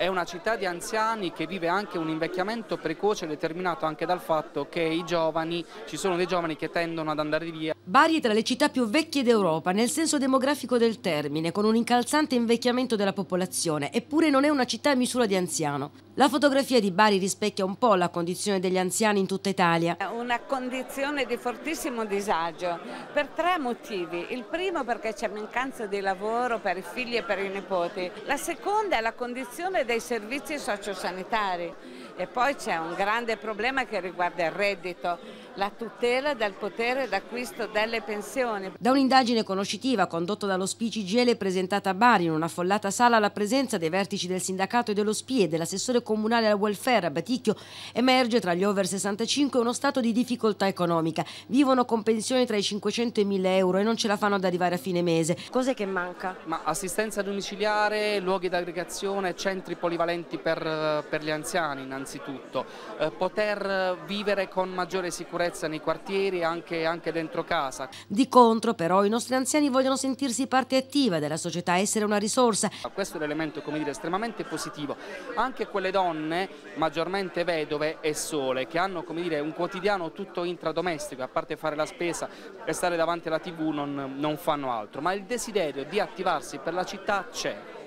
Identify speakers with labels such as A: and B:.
A: è una città di anziani che vive anche un invecchiamento precoce determinato anche dal fatto che i giovani, ci sono dei giovani che tendono ad andare via.
B: Bari è tra le città più vecchie d'Europa, nel senso demografico del termine, con un incalzante invecchiamento della popolazione, eppure non è una città a misura di anziano. La fotografia di Bari rispecchia un po' la condizione degli anziani in tutta Italia.
C: Una condizione di fortissimo disagio per tre motivi. Il primo perché c'è mancanza di lavoro per i figli e per i nipoti. La seconda è la condizione dei servizi sociosanitari e poi c'è un grande problema che riguarda il reddito, la tutela del potere d'acquisto delle pensioni.
B: Da un'indagine conoscitiva condotta dallo SPI CGL e presentata a Bari in un'affollata sala alla presenza dei vertici del sindacato e dello SPI e dell'assessore comunale al welfare a Baticchio emerge tra gli over 65 uno stato di difficoltà economica. Vivono con pensioni tra i 500 e i 1000 euro e non ce la fanno ad arrivare a fine mese. Cos'è che manca?
A: Ma assistenza domiciliare, luoghi d'aggregazione, centri polivalenti per, per gli anziani innanzitutto innanzitutto, eh, poter vivere con maggiore sicurezza nei quartieri anche, anche dentro casa.
B: Di contro però i nostri anziani vogliono sentirsi parte attiva della società, essere una risorsa.
A: Questo è un elemento come dire, estremamente positivo. Anche quelle donne maggiormente vedove e sole che hanno come dire, un quotidiano tutto intradomestico, a parte fare la spesa e stare davanti alla tv non, non fanno altro, ma il desiderio di attivarsi per la città c'è.